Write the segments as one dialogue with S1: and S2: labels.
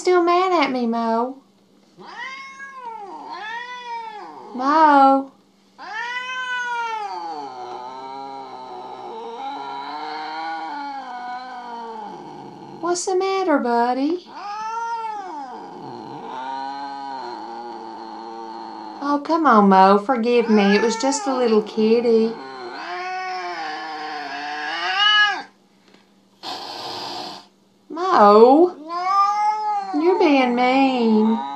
S1: still mad at me, Mo? Mo? What's the matter, buddy? Oh, come on, Mo. Forgive me. It was just a little kitty. Mo, you're being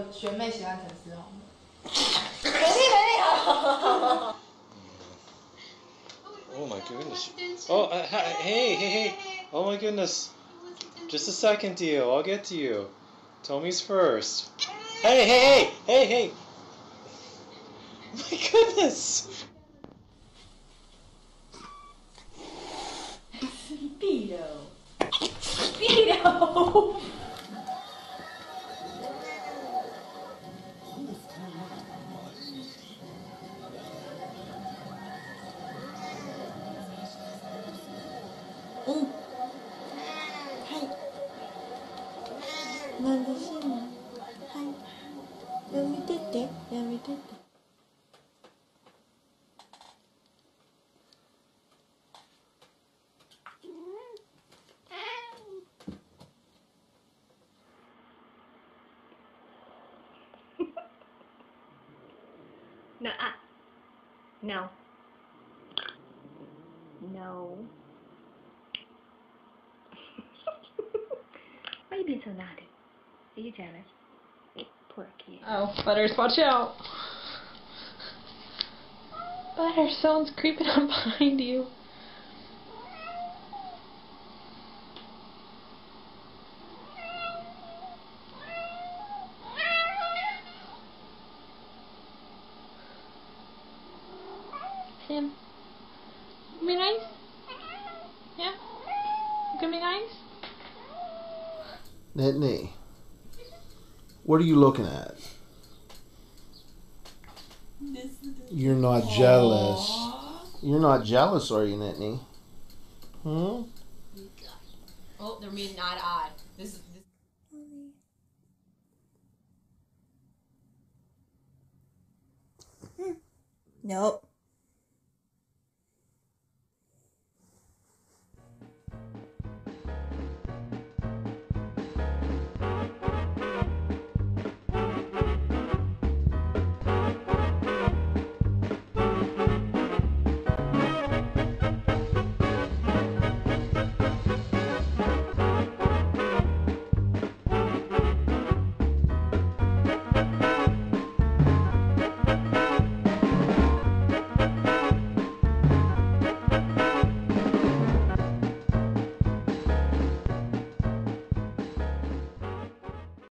S2: 有学妹喜欢陈思宏？
S3: 没有。
S4: Oh my goodness. Oh, uh, hi- hey, hey, hey. Oh my goodness. Just a second, Dio. I'll get to you. Tommy's first. Hey, hey, hey, hey, hey. My goodness.
S2: 闭了，
S3: なんでしいの。はい。やめてって。やめてって。
S5: No, uh, no. No. Why you being so naughty? Are you jealous? Poor kid.
S6: Oh, Butters, watch out. Butters, someone's creeping up behind you. Sam, be nice? Yeah? You gonna be nice?
S7: Nittany, what are you looking at? You're not jealous. You're not jealous, are you, Nittany? Hmm?
S2: Oh, they're meeting not to eye. This is. This...
S3: Nope.